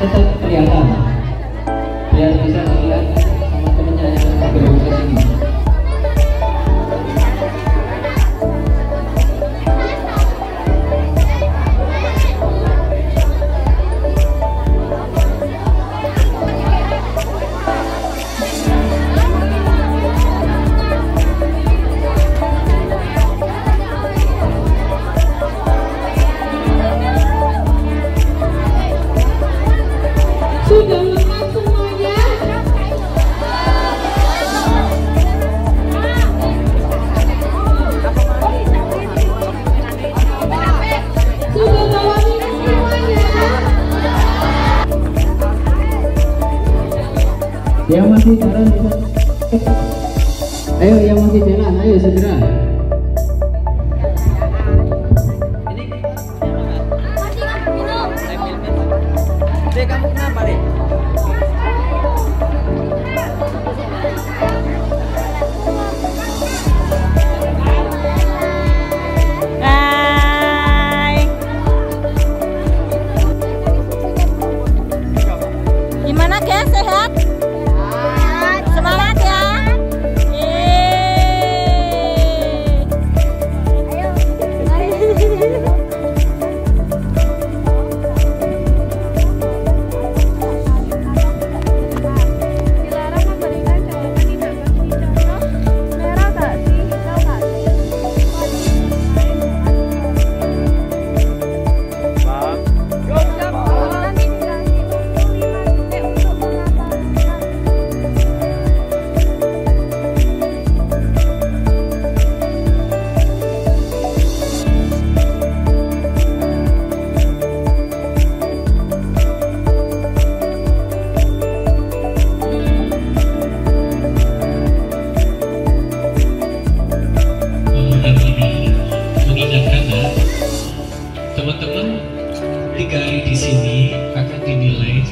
tetap kelihatan. Biar bisa melihat sama temennya yang berbunyi sini yang masih jalan bisa ayo yang masih jalan ayo segera Dek, kamu kenapa, tiga di sini akan dinilai